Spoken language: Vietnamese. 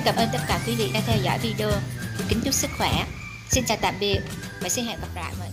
Xin cảm ơn tất cả quý vị đã theo dõi video. Kính chúc sức khỏe. Xin chào tạm biệt và xin hẹn gặp lại mọi người.